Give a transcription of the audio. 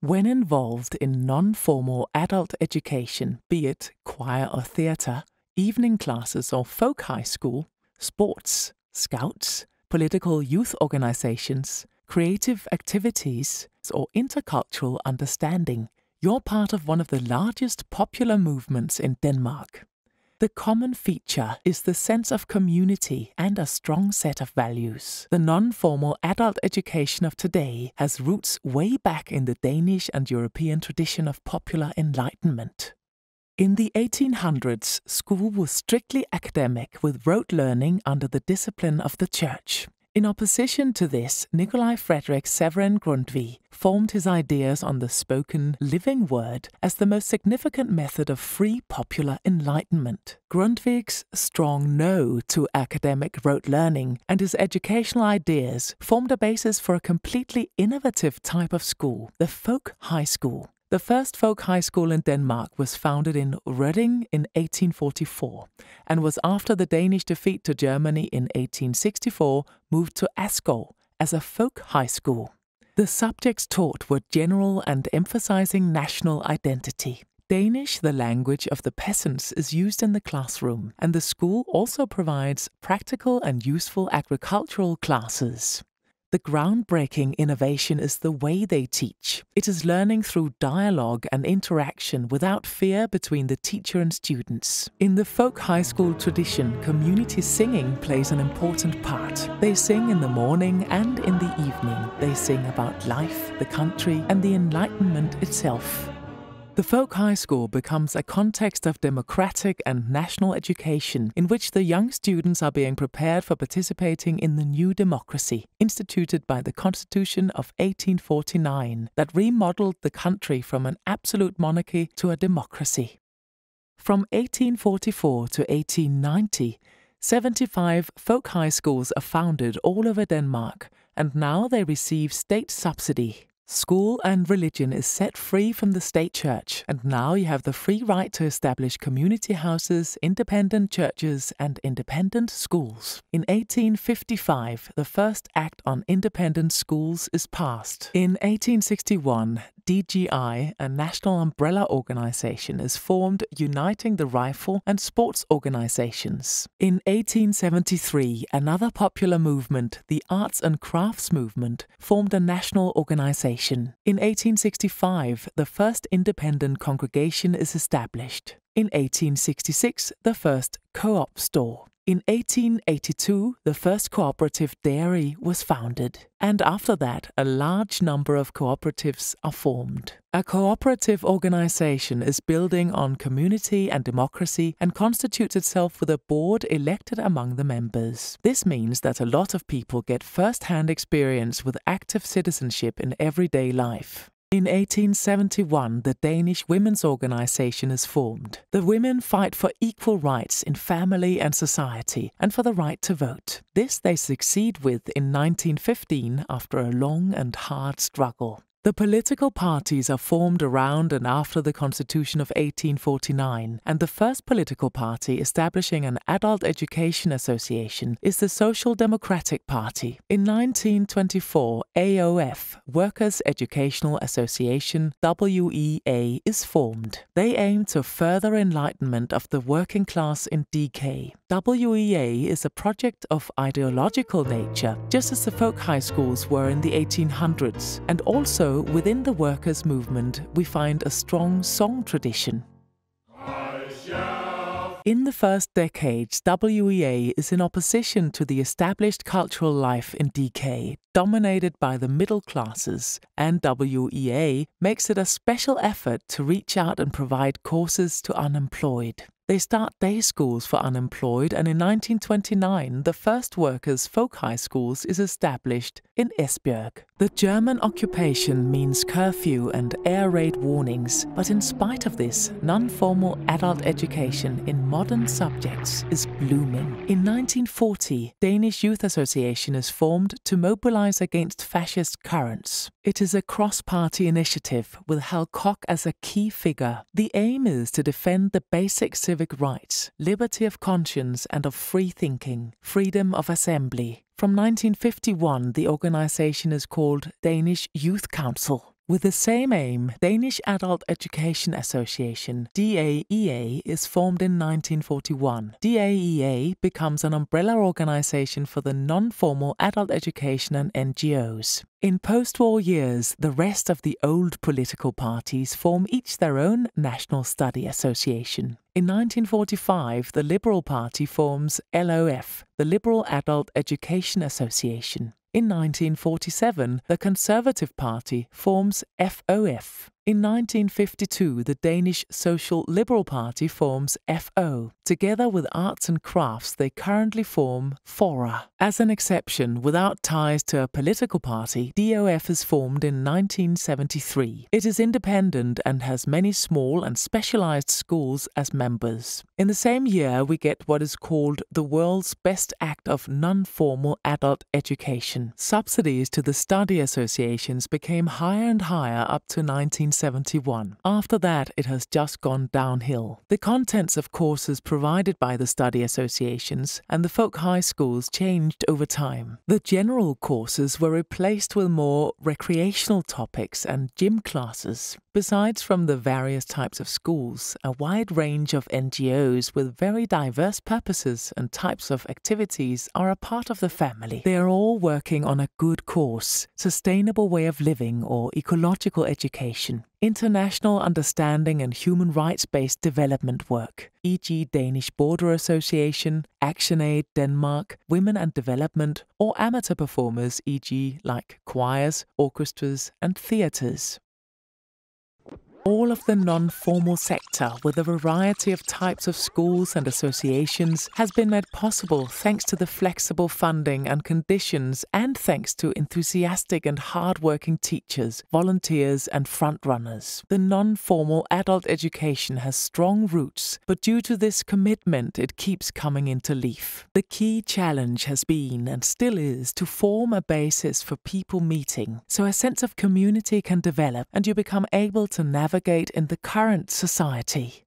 When involved in non formal adult education, be it choir or theatre, evening classes or folk high school, sports, scouts, political youth organizations, creative activities, or intercultural understanding, you're part of one of the largest popular movements in Denmark. The common feature is the sense of community and a strong set of values. The non formal adult education of today has roots way back in the Danish and European tradition of popular enlightenment. In the 1800s, school was strictly academic with rote learning under the discipline of the church. In opposition to this, Nikolai Frederick Severin Grundtvig formed his ideas on the spoken, living word as the most significant method of free popular enlightenment. Grundtvig's strong no to academic rote learning and his educational ideas formed a basis for a completely innovative type of school, the folk high school. The first folk high school in Denmark was founded in Rødding in 1844 and was after the Danish defeat to Germany in 1864 moved to Askov as a folk high school. The subjects taught were general and emphasizing national identity. Danish, the language of the peasants, is used in the classroom, and the school also provides practical and useful agricultural classes. The groundbreaking innovation is the way they teach. It is learning through dialogue and interaction without fear between the teacher and students. In the folk high school tradition, community singing plays an important part. They sing in the morning and in the evening. They sing about life, the country, and the Enlightenment itself. The folk high school becomes a context of democratic and national education in which the young students are being prepared for participating in the new democracy instituted by the Constitution of 1849 that remodeled the country from an absolute monarchy to a democracy. From 1844 to 1890, 75 folk high schools are founded all over Denmark, and now they receive state subsidy School and religion is set free from the state church, and now you have the free right to establish community houses, independent churches, and independent schools. In 1855, the first Act on Independent Schools is passed. In 1861, DGI, a national umbrella organization, is formed uniting the rifle and sports organizations. In 1873, another popular movement, the Arts and Crafts Movement, formed a national organization. In 1865, the first independent congregation is established. In 1866, the first co op store. In 1882, the first cooperative dairy was founded, and after that, a large number of cooperatives are formed. A cooperative organization is building on community and democracy and constitutes itself with a board elected among the members. This means that a lot of people get first hand experience with active citizenship in everyday life. In 1871, the Danish Women's Organization is formed. The women fight for equal rights in family and society and for the right to vote. This they succeed with in 1915 after a long and hard struggle. The political parties are formed around and after the Constitution of 1849, and the first political party establishing an adult education association is the Social Democratic Party. In 1924, AOF, Workers' Educational Association, WEA, is formed. They aim to further enlightenment of the working class in DK. WEA is a project of ideological nature, just as the folk high schools were in the 1800s, and also within the workers' movement, we find a strong song tradition. In the first decades, WEA is in opposition to the established cultural life in DK, dominated by the middle classes, and WEA makes it a special effort to reach out and provide courses to unemployed. They start day schools for unemployed, and in 1929, the first workers' folk high schools is established in Esbjerg. The German occupation means curfew and air raid warnings, but in spite of this, non formal adult education in modern subjects is blooming. In 1940, Danish Youth Association is formed to mobilize against fascist currents. It is a cross party initiative with Hal Koch as a key figure. The aim is to defend the basic civic rights, liberty of conscience and of free thinking, freedom of assembly. From 1951, the organization is called Danish Youth Council. With the same aim, Danish Adult Education Association DAEA is formed in 1941. DAEA becomes an umbrella organization for the non-formal adult education and NGOs. In post-war years, the rest of the old political parties form each their own National Study Association. In 1945, the Liberal Party forms LOF, the Liberal Adult Education Association. In 1947, the Conservative Party forms FOF. In 1952, the Danish Social Liberal Party forms FO. Together with arts and crafts, they currently form FORA. As an exception, without ties to a political party, DOF is formed in 1973. It is independent and has many small and specialized schools as members. In the same year, we get what is called the world's best act of non-formal adult education. Subsidies to the study associations became higher and higher up to 19 1971. After that, it has just gone downhill. The contents of courses provided by the study associations and the folk high schools changed over time. The general courses were replaced with more recreational topics and gym classes. Besides from the various types of schools, a wide range of NGOs with very diverse purposes and types of activities are a part of the family. They are all working on a good course, sustainable way of living or ecological education, international understanding and human rights based development work, e.g., Danish Border Association, ActionAid Denmark, Women and Development, or amateur performers, e.g., like choirs, orchestras, and theatres all of the non-formal sector with a variety of types of schools and associations has been made possible thanks to the flexible funding and conditions and thanks to enthusiastic and hard-working teachers, volunteers and frontrunners. The non-formal adult education has strong roots, but due to this commitment it keeps coming into leaf. The key challenge has been and still is to form a basis for people meeting so a sense of community can develop and you become able to navigate navigate in the current society.